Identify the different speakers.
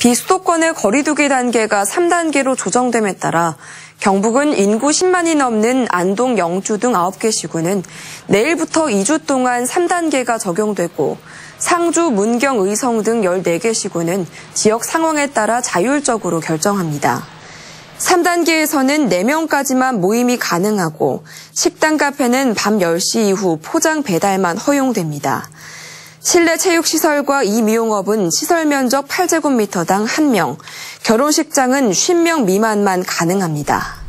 Speaker 1: 비수도권의 거리두기 단계가 3단계로 조정됨에 따라 경북은 인구 10만이 넘는 안동, 영주 등 9개 시군은 내일부터 2주 동안 3단계가 적용되고 상주, 문경, 의성 등 14개 시군은 지역 상황에 따라 자율적으로 결정합니다. 3단계에서는 4명까지만 모임이 가능하고 식당 카페는 밤 10시 이후 포장 배달만 허용됩니다. 실내 체육시설과 이미용업은 시설 면적 8제곱미터당 1명, 결혼식장은 50명 미만만 가능합니다.